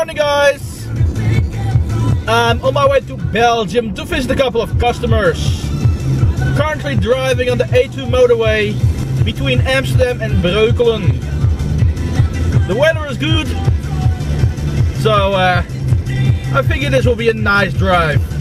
morning guys! I'm on my way to Belgium to visit a couple of customers. Currently driving on the A2 motorway between Amsterdam and Breukelen. The weather is good, so uh, I figure this will be a nice drive.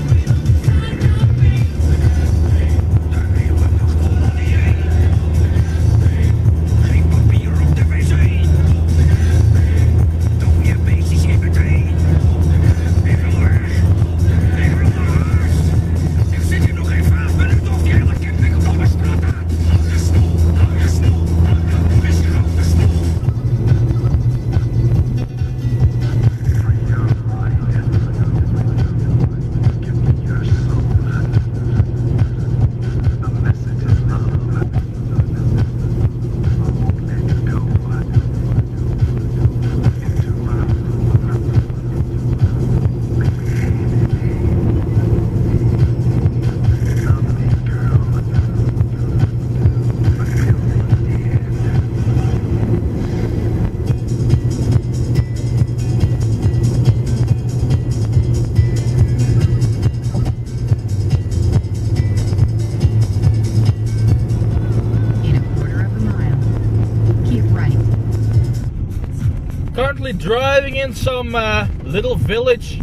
In some uh, little village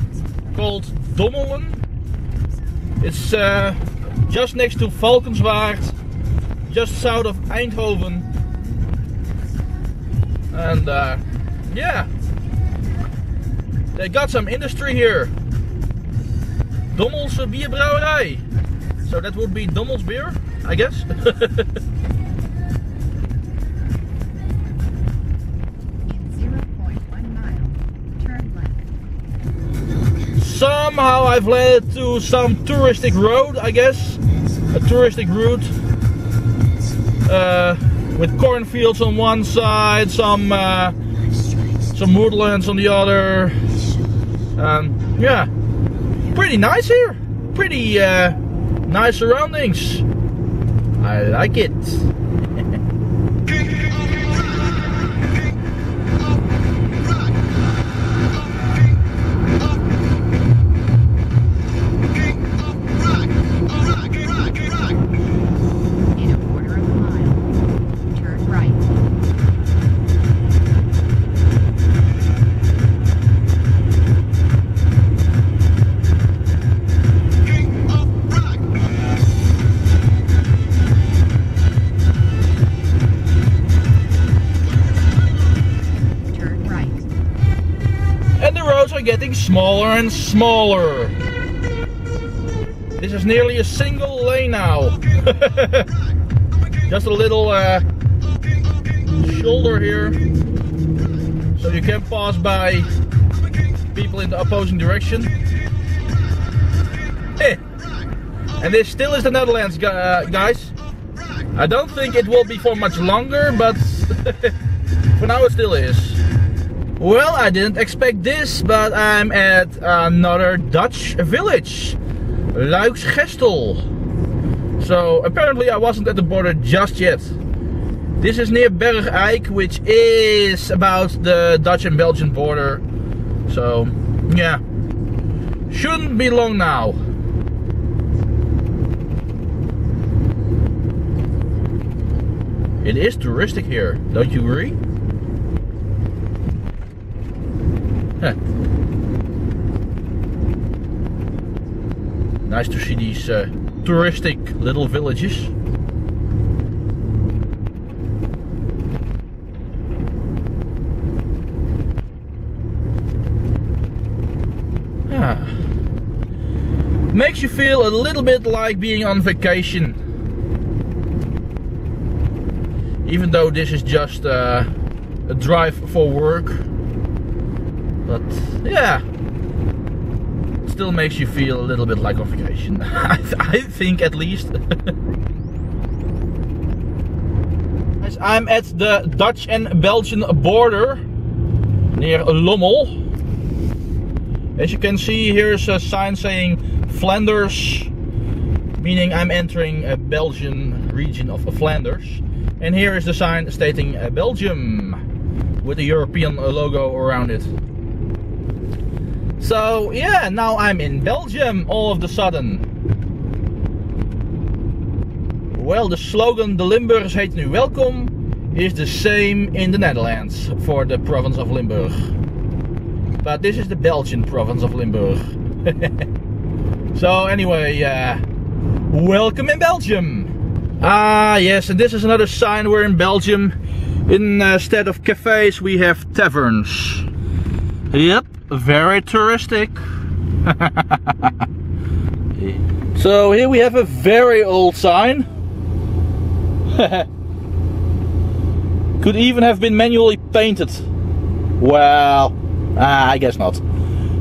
called Dommelen. It's uh, just next to Valkenswaard, just south of Eindhoven. And uh, yeah, they got some industry here. Dommelse Bierbrouwerij. So that would be Dommels beer, I guess. Somehow I've led to some touristic road, I guess. A touristic route. Uh, with cornfields on one side, some uh, some woodlands on the other. And yeah, pretty nice here. Pretty uh, nice surroundings. I like it. Smaller and smaller. This is nearly a single lane now. Just a little uh, shoulder here. So you can pass by people in the opposing direction. Eh. And this still is the Netherlands, uh, guys. I don't think it will be for much longer, but for now it still is. Well, I didn't expect this, but I'm at another Dutch village, Luyksgestel. So apparently I wasn't at the border just yet. This is near Bergeijk, which is about the Dutch and Belgian border. So, yeah, shouldn't be long now. It is touristic here, don't you agree? Nice to see these uh, touristic little villages. Ah. Makes you feel a little bit like being on vacation. Even though this is just uh, a drive for work. But yeah, still makes you feel a little bit like on vacation. I, th- I think at least. Guys, I'm at the Dutch and Belgian border near Lommel. As you can see, here's a sign saying Flanders, meaning I'm entering a Belgian region of Flanders. And here is the sign stating uh, Belgium with the European logo around it. So yeah, now I'm in Belgium all of a sudden. Well, the slogan De Limburgers heet nu welkom is the same in the Netherlands for the province of Limburg. But this is the Belgian province of Limburg. so anyway, uh, welcome in Belgium. Ah yes, and this is another sign we're in Belgium. Instead of cafes we have taverns. Yep, very touristic. so here we have a very old sign. Could even have been manually painted. Well, uh, I guess not.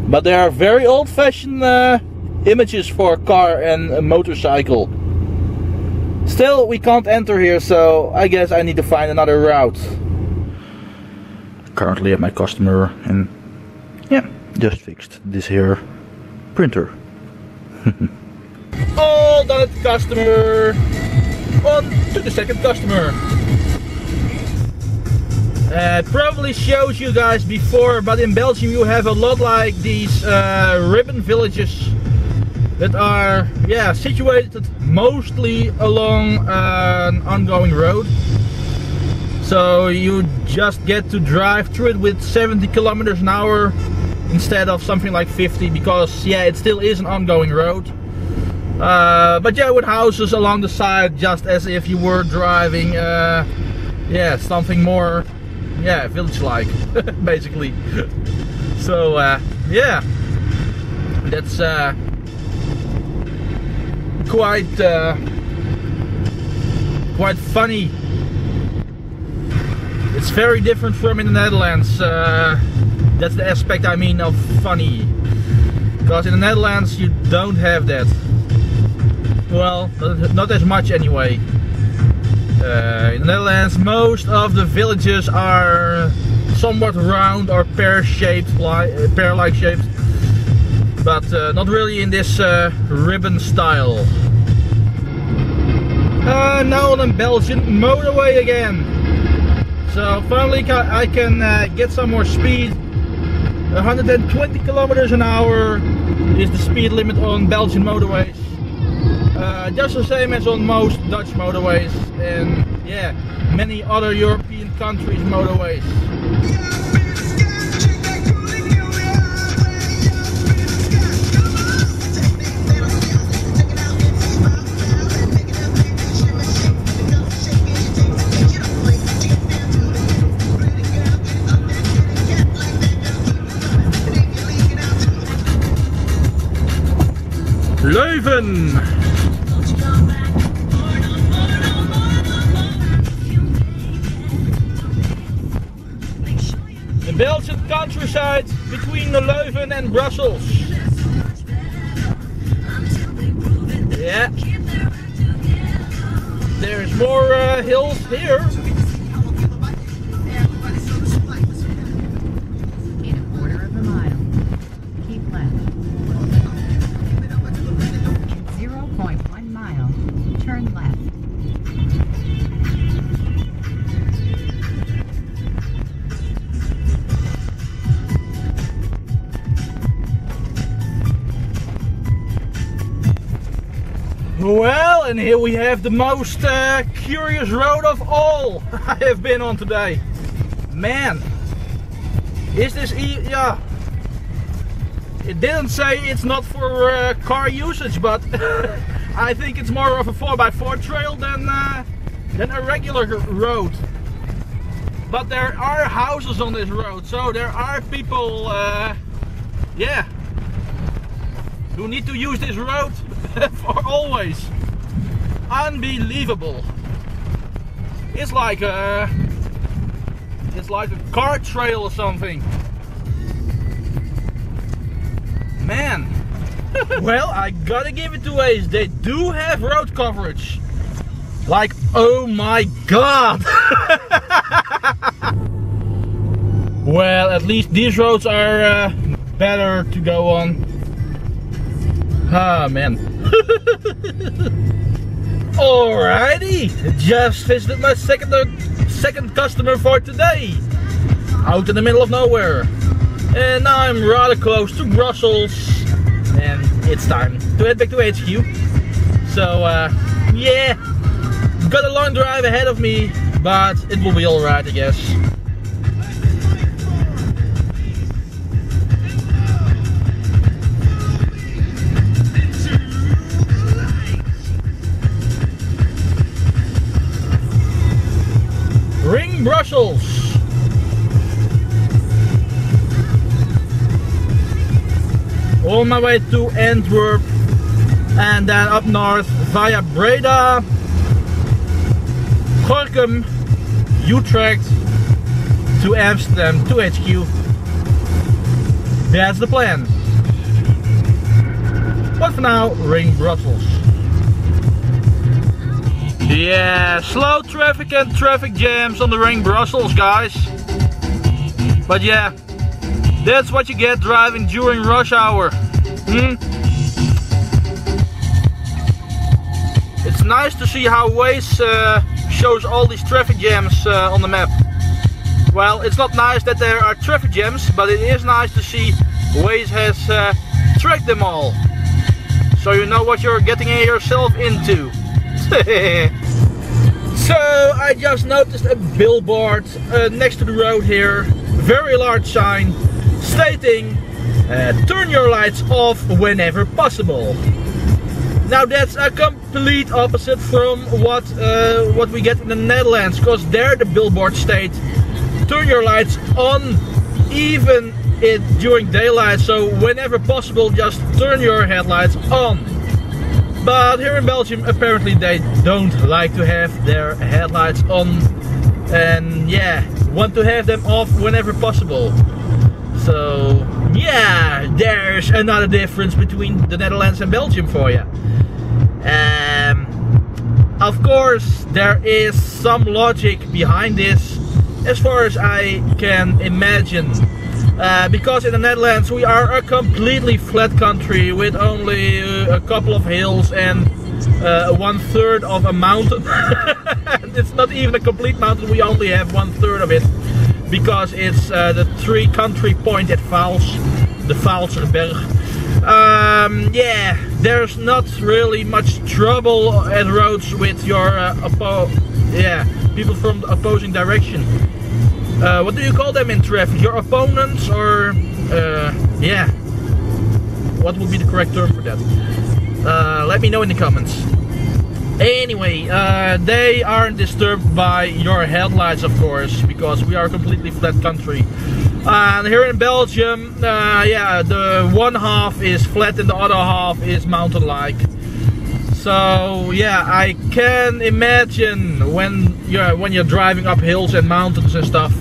But there are very old-fashioned uh, images for a car and a motorcycle. Still, we can't enter here, so I guess I need to find another route. Currently at my customer and yeah, just fixed this here printer. All done at customer. On to the second customer. Uh, probably shows you guys before, but in Belgium you have a lot like these uh, ribbon villages that are yeah situated mostly along uh, an ongoing road. So you just get to drive through it with 70 kilometers an hour instead of something like 50 because yeah it still is an ongoing road. Uh, but yeah with houses along the side just as if you were driving uh, yeah something more yeah village like basically. So uh, yeah that's uh, quite uh, quite funny. It's very different from in the Netherlands. Uh, that's the aspect I mean of funny. Because in the Netherlands you don't have that. Well, not as much anyway. Uh, in the Netherlands most of the villages are somewhat round or pear-shaped, pear-like shapes but uh, not really in this uh, ribbon style. Uh, now on a Belgian motorway again. So finally I can uh, get some more speed. 120 kilometers an hour is the speed limit on Belgian motorways. Uh, just the same as on most Dutch motorways and yeah, many other European countries motorways. The Belgian countryside between Leuven and Brussels. Yeah. There's more uh, hills here. Turn left. Well, and here we have the most uh, curious road of all I have been on today. Man, is this e yeah? It didn't say it's not for uh, car usage, but I think it's more of a 4x4 trail than uh, than a regular road. But there are houses on this road, so there are people, uh, yeah, who need to use this road for always. Unbelievable. It's like a it's like a car trail or something. Man. Well, I gotta give it to Waze. They do have road coverage. Like, oh my god. well, at least these roads are uh, better to go on. Ah, man. Alrighty, just visited my second second customer for today. Out in the middle of nowhere. And now I'm rather close to Brussels. It's time to head back to HQ. So, uh, yeah. Got a long drive ahead of me, but it will be alright, I guess. On my way to Antwerp and then up north via Breda, Gorkum, Utrecht to Amsterdam to HQ. That's the plan. But for now, ring Brussels. Yeah, slow traffic and traffic jams on the ring Brussels, guys. But yeah, that's what you get driving during rush hour. Hmm? It's nice to see how Waze uh, shows all these traffic jams uh, on the map. Well, it's not nice that there are traffic jams, but it is nice to see Waze has uh, tracked them all. So you know what you're getting yourself into. so I just noticed a billboard uh, next to the road here, very large sign stating uh, turn your lights off whenever possible. Now that's a complete opposite from what uh, what we get in the Netherlands, because there the billboard state turn your lights on even it during daylight. So whenever possible, just turn your headlights on. But here in Belgium, apparently they don't like to have their headlights on, and yeah, want to have them off whenever possible. So yeah, there's another difference between the Netherlands and Belgium for you. Um, of course, there is some logic behind this, as far as I can imagine. Uh, because in the Netherlands we are a completely flat country with only uh, a couple of hills and uh, one third of a mountain. it's not even a complete mountain, we only have one third of it because it's uh, the three country point at Vaals, the Vaalserberg. Um, yeah, there's not really much trouble at roads with your uh, oppo yeah people from the opposing direction. Uh, what do you call them in traffic? Your opponents or uh, yeah? What would be the correct term for that? Uh, let me know in the comments. Anyway, uh, they aren't disturbed by your headlights, of course, because we are a completely flat country. And here in Belgium, uh, yeah, the one half is flat and the other half is mountain-like. So yeah, I can imagine when you're when you're driving up hills and mountains and stuff.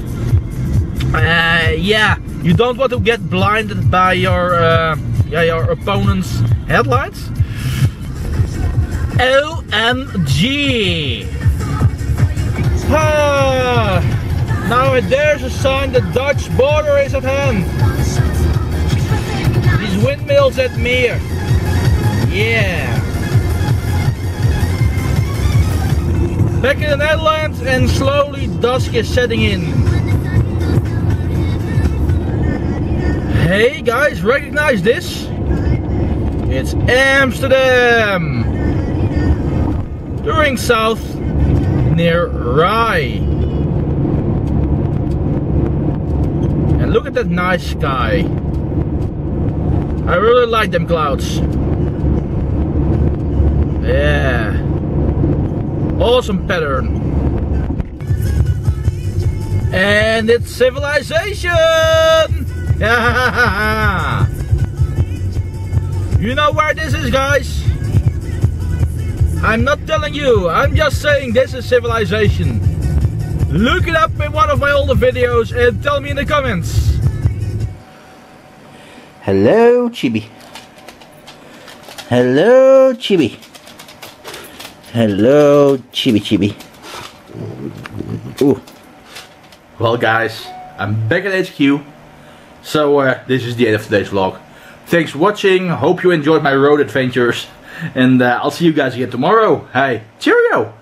Uh, yeah, you don't want to get blinded by your uh, yeah your opponent's headlights. OMG! Ah, now there's a sign the Dutch border is at hand. These windmills at Meer. Yeah. Back in the Netherlands and slowly dusk is setting in. Hey guys, recognize this? It's Amsterdam! During south near RAI. And look at that nice sky. I really like them clouds. Yeah. Awesome pattern. And it's civilization! you know where this is, guys? I'm not telling you, I'm just saying this is civilization. Look it up in one of my older videos and tell me in the comments. Hello, Chibi. Hello, Chibi. Hello, Chibi Chibi. Ooh. Well guys, I'm back at HQ. So uh, this is the end of today's vlog. Thanks for watching, hope you enjoyed my road adventures. And uh, I'll see you guys again tomorrow. Hey, cheerio!